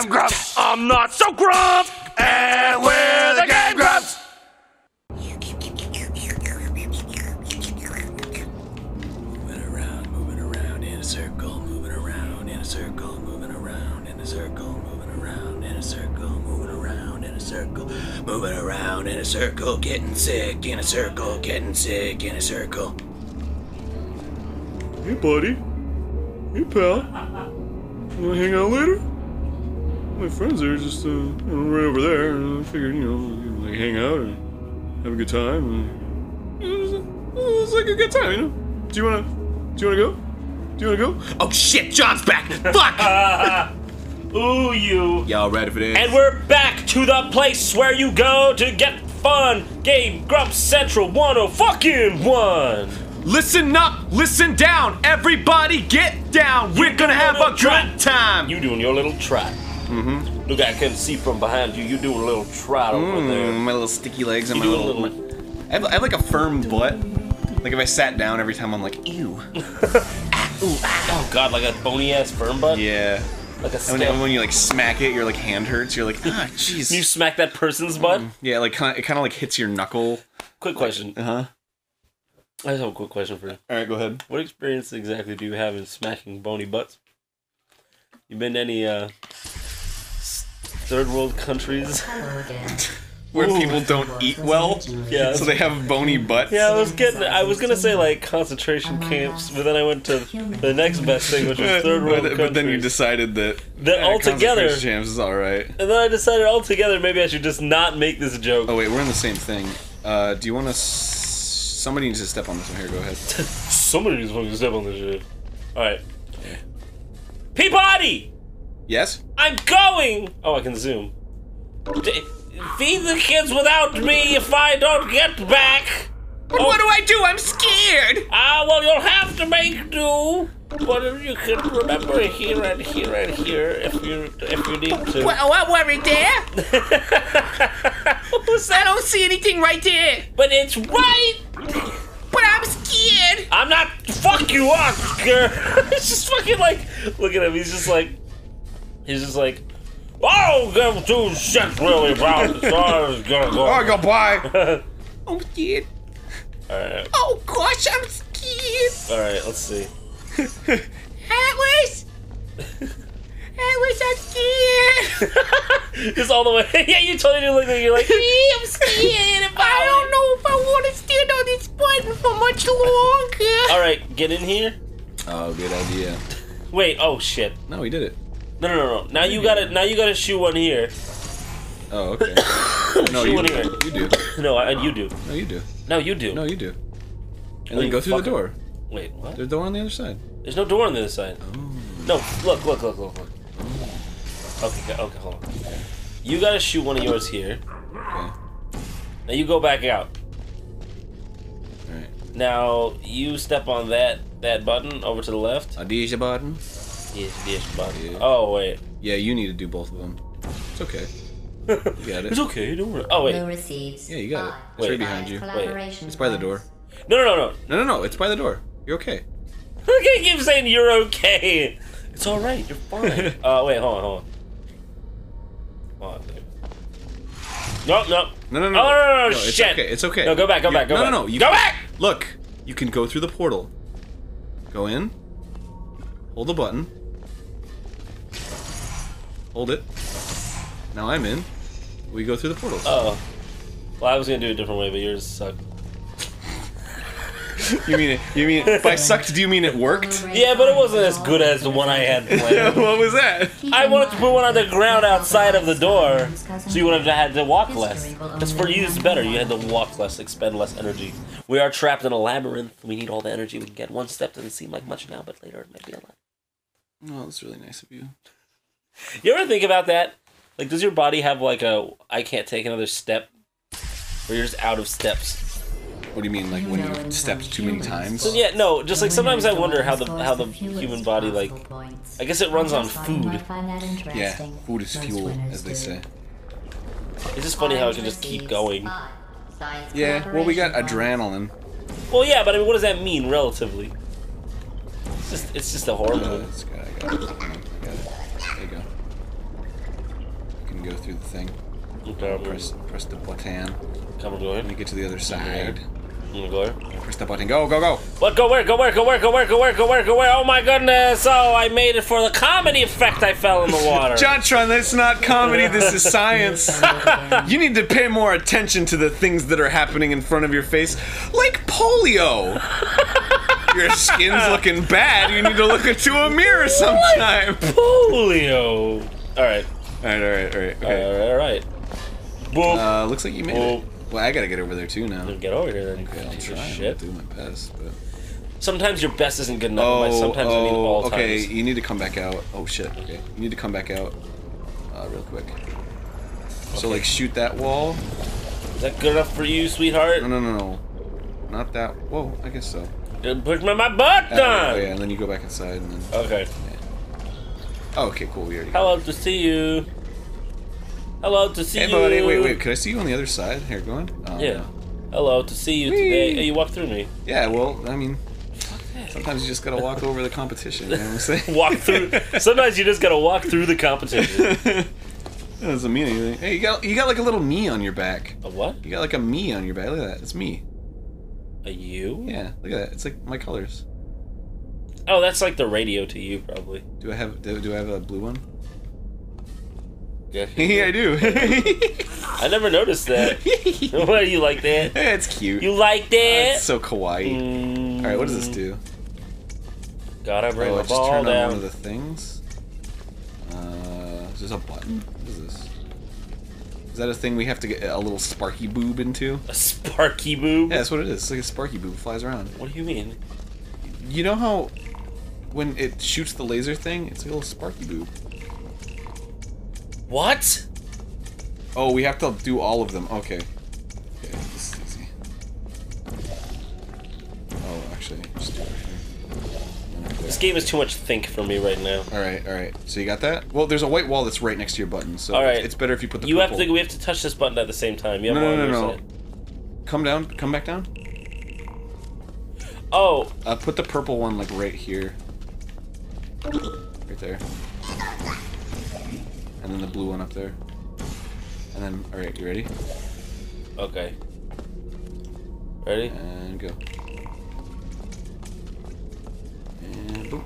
Game Grumps. I'm not so grump. And we're the Game Grumps. Moving around, moving around in a circle, moving around in a circle, moving around in a circle, moving around in a circle, moving around in a circle, moving around in a circle, getting sick in a circle, getting sick in a circle. Hey, buddy. Hey, pal. Wanna hang out later? My friends are just, uh, right over there. And I figured, you know, like hang out and have a good time. And, you know, it's, it's like a good time, you know. Do you wanna? Do you wanna go? Do you wanna go? Oh shit, Jon's back! Fuck! Ooh, you. Y'all ready for this? And we're back to the place where you go to get fun. Game Grumps Central 10 fucking one. Listen up, listen down, everybody get down. We're gonna have a good time. You doing your little trot. Mm-hmm. Look, I can see from behind you. You do a little trot over there. my little sticky legs and You my little. little. I have, I have like a firm butt. Like if I sat down every time, I'm like, ew. Oh God, like a bony ass firm butt. Yeah. Like a And when, when you like smack it, your like hand hurts. You're like, ah, jeez. You smack that person's butt. Yeah, like kinda, it kind of like hits your knuckle. Quick question. Uh huh. I just have a quick question for you. All right, go ahead. What experience exactly do you have in smacking bony butts? You been to any uh, third world countries? Where people don't eat well, Yeah. so they have bony butts. Yeah, I was getting. I was gonna say like concentration camps, but then I went to the next best thing, which was third world but, but then you decided that That eh, altogether- concentration camps is all right. And then I decided altogether maybe I should just not make this a joke. Oh wait, we're in the same thing. Uh, do you want to? S- somebody needs to step on this one here. Go ahead. Somebody needs to fucking step on this shit. All right. P-body, Yes. I'm going. Oh, I can zoom. D- feed the kids without me if I don't get back. But what do I do? I'm scared. Ah, well, you'll have to make do. But you can remember here and here and here, if you if you need to. what worry there? I don't see anything right there. But it's right. But I'm scared. I'm not. Fuck you, Oscar. it's just fucking like. Look at him. He's just like. He's just like. I don't give two shits really about this. I was gonna go. Oh, go by. I'm scared. Alright, Oh gosh, I'm scared. alright, let's see. Atlas. Atlas, I'm scared. Just all the way. yeah, you totally do look like you're like. I'm scared. I don't know if I want to stand on this button for much longer. Alright, get in here. Oh, good idea. Wait, oh shit. No, he did it. No, no, no, no. Now you gotta, now you gotta shoe one here. Oh, okay. no, Shoe you, one here. you do. No, I, you do. No, you do. No, you do. No, you do. And Oh, then go through the door. Wait, what? There's a door on the other side. There's no door on the other side. Oh. No, look, look, look, look, look. Okay, okay, okay, hold on. You gotta shoot one of yours here. Okay. Now you go back out. Alright. Now you step on that that button over to the left. Adija button. Yes, this button. Yeah. Oh wait, Yeah, you need to do both of them. It's okay. You got it. it's okay. Don't worry. Oh No wait, receives. Yeah, you got it. Five. It's right Wait. behind you. Collaboration It's by the door. no, no, no, no. No, no, no. It's by the door. You're okay. I can't keep saying you're okay. It's all right. You're fine. uh, wait, hold on, hold on. Hold on. dude. No, no. No, no, no. Oh, no, no, no, it's shit. okay. It's okay. No, go back, go You- back, go no, back. No, no, You Go can- back! Look, you can go through the portal. Go in. Hold the button. Hold it. Now I'm in. We go through the portals. Oh. Well, I was gonna do it a different way, but yours sucked. you mean it? You mean by sucked? Do you mean it worked? Yeah, but it wasn't as good as the one I had planned. what was that? I wanted to put one on the ground outside of the door, so you would have had to walk less. That's for you. It's better. You had to walk less, expend less energy. We are trapped in a labyrinth. We need all the energy we can get. One step doesn't seem like much now, but later it might be a lot. Oh, that's really nice of you. You ever think about that? Like, does your body have like a I can't take another step, or you're just out of steps? What do you mean, like when you've stepped too many times? So yeah, no. Just like sometimes I wonder how the how the human body like. I guess it runs on food. Yeah, food is fuel, as they say. It's just funny how it can just keep going. Yeah, well, we got adrenaline. Well, yeah, but I mean, what does that mean relatively? It's just it's just a Uh, hormone. it's good, I got it. Hang on, I got it. There you go. Can go through the thing. Okay, Press press the button. Come on, go Let me get to the other side. I'm gonna go ahead. Press the button. Go go go. What? Go where? Go where? Go where? Go where? Go where? Go where? Go where? Oh my goodness! Oh, I made it for the comedy effect. I fell in the water. JonTron, that's not comedy. This is science. you need to pay more attention to the things that are happening in front of your face, like polio. Your skin's looking bad. You need to look into a mirror sometime. Polio. All right. All right, all right, all right. All Okay. right. All right. Boom. Uh, looks like you made Well- it. Well, I gotta get over there too now. Get over here then. Okay, I'll try. I'll Shit. do my best. But... Sometimes your best isn't good enough. Oh, sometimes I need oh, all okay. times. You need to come back out. Oh shit. Okay, you need to come back out, uh, real quick. So like shoot that wall. Is that good enough for you, sweetheart? No, no, no, no. Not that. Whoa, I guess so. Didn't push my, my butt Uh, down. oh yeah, and then you go back inside and then. Okay. Oh, okay, cool. We already. Hello to see you. Hello to see Hey, you. buddy. Wait, wait. Could I see you on the other side? Here, go on. Oh, Yeah. no. Hello to see you Whee! today. Hey, you walk through me. Yeah. Well, I mean, sometimes you just gotta walk over the competition. You know what I'm saying? Walk through. Sometimes you just gotta walk through the competition. That doesn't mean anything. Hey, you got you got like a little me on your back. A what? You got like a me on your back. Look at that. It's me. A you? Yeah. Look at that. It's like my colors. Oh, that's like the radio to you, probably. Do I have do, do I have a blue one? Yeah. yeah, I do. I never noticed that. what do you like that? it's cute. You like that? It's so kawaii. Mm, All right, what does this do? Gotta bring Oh, I the just ball turned on one of the things. Uh, is this a button? What is this? Is that a thing we have to get a little sparky boob into? A sparky boob? Yeah, that's what it is. It's like a sparky boob. Flies around. What do you mean? You know how when it shoots the laser thing, it's a little sparky boob. What? Oh, we have to do all of them. Okay. Okay, this is easy. Oh, actually, just do it here. This game is too much think for me right now. All right, all right. So you got that? Well, there's a white wall that's right next to your button, so All right. it's, it's better if you put the You have to. We have to touch this button at the same time. You have No, no, no, no. side. Come down. Come back down. Oh, Uh, put the purple one like right here. Right there. And then the blue one up there. And then, all right, you ready? okay. Ready? And go. And boom.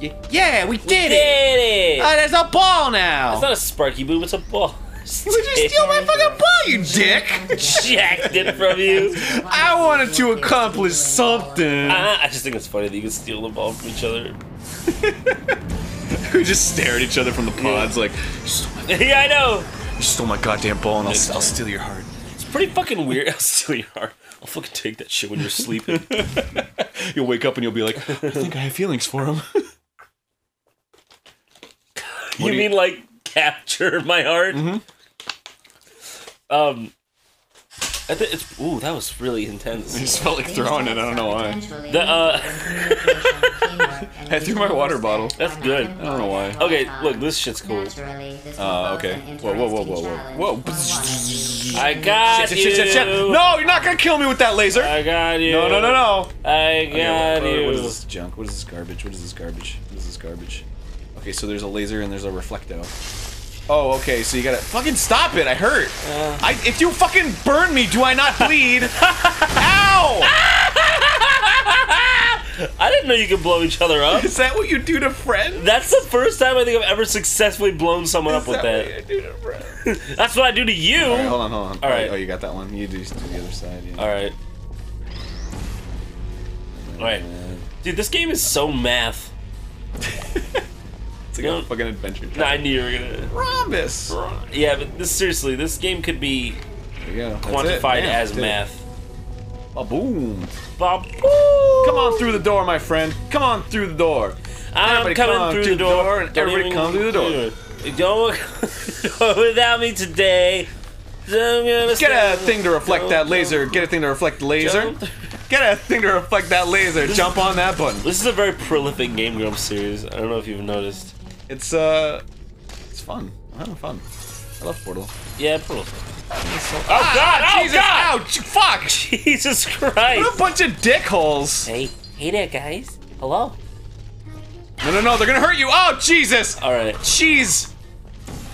Yeah, yeah we did it! Did it! Oh, there's a ball now! It's not a sparky boob. It's a ball. Would you steal my fucking ball, you dick? jacked it from you. I wanted to accomplish something. Uh, I just think it's funny that you can steal the ball from each other. we just stare at each other from the pods like, yeah, I know. you stole my goddamn ball and I'll, I'll steal your heart. It's pretty fucking weird. I'll steal your heart. I'll fucking take that shit when you're sleeping. You'll wake up and you'll be like, I think I have feelings for him. you you- mean like capture my heart? Mhm. Um, I think it's. Ooh, that was really I intense. just felt like throwing it. I don't know why. The, uh, I threw my water bottle. That's good. I don't know why. Okay, look, this shit's cool. Uh, okay. Whoa, whoa, whoa, whoa, whoa. Whoa. I got Shit, you. shit, shit, shit. No, you're not gonna kill me with that laser. I got you. No, no, no, no. I got Okay, what- you. What is this junk? What is this garbage? What is this garbage? What is this garbage? Okay, so there's a laser and there's a reflecto. Oh, okay. So you gotta fucking stop it. I hurt. I if you fucking burn me, do I not bleed? Ow! I didn't know you could blow each other up. Is that what you do to friends? That's the first time I think I've ever successfully blown someone Is up with that that. what you do to friends? That's what I do to you. All right, hold on, hold on. All right. Oh, you got that one. You do do the other side. Yeah. All right. All right. Dude, this game is so math. Like No. a fucking adventure. Nah, I knew you were gonna. Rhombus. Yeah, but this seriously, this game could be There you go. That's it. quantified as math. it. boom. Oh, boom. Come on through the door, my friend. Come on through the door. I'm Everybody coming on through the door. door and Don't everybody come through the door. Don't go without me today. I'm gonna Get a thing to reflect that laser. Get a thing to reflect the laser. Jump. Get a thing to reflect that laser. Jump on that button. This is a very prolific Game Grumps series. I don't know if you've noticed. It's uh, it's fun. I'm having fun. I love Portal. Yeah, Portal. Oh God, oh, Jesus! God! Ouch! Fuck! Jesus Christ! What a bunch of dickholes! Hey, hey there, guys. Hello. No, no, no! They're gonna hurt you! Oh Jesus! All right. Cheese.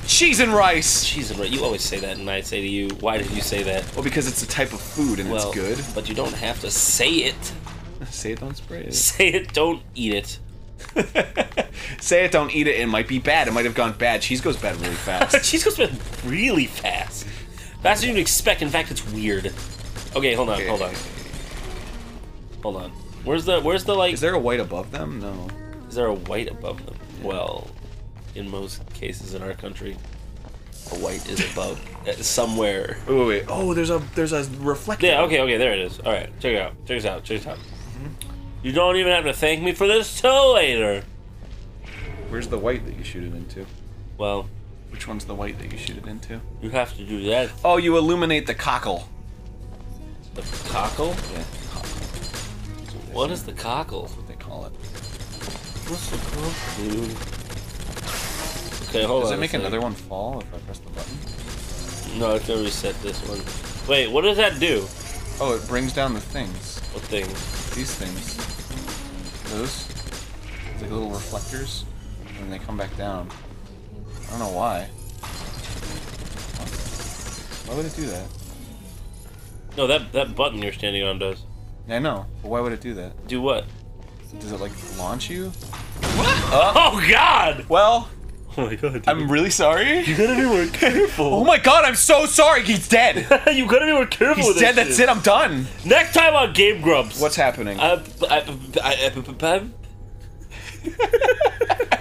Cheese and rice. Cheese and rice. You always say that, and I say to you, why did you say that? Well, because it's a type of food and Well, it's good. but you don't have to say it. Say it, don't spray it. Say it, don't eat it. Say it, don't eat it. It might be bad. It might have gone bad. Cheese goes bad really fast. Cheese goes bad really fast. Faster than you'd expect. In fact, it's weird. Okay, hold on, hold on, hold on. Where's the where's the like? Is there a white above them? No. Is there a white above them? Well, in most cases in our country, a white is above uh, somewhere. Wait, wait, wait. Oh, there's a there's a reflector. Yeah, okay, okay, there it is. All right, check it out. Check this out. Check this out. You don't even have to thank me for this till later. Where's the white that you shoot it into? Well, Which one's the white that you shoot it into? you have to do that. Oh, you illuminate the cockle. The cockle? Yeah, Cockle. What is the cockle? what they call it. What's the cockle, dude? Okay, hold Does on. Does it make another one fall if I press the button? No, I gonna reset this one. Wait, what does that do? Oh, it brings down the things. What things? These things. Those. It's like little reflectors, and they come back down. I don't know why. What? Why would it do that? No, that that button you're standing on does. I know, but why would it do that? Do what? Does it like launch you? What? Oh God! Well, Oh my God! I'm really sorry. You gotta be more careful. Oh my god, I'm so sorry. He's dead. you gotta be more careful He's with dead. That's shit. it. I'm done. Next time on Game Grumps. What's happening? Uh, I, I, I, I,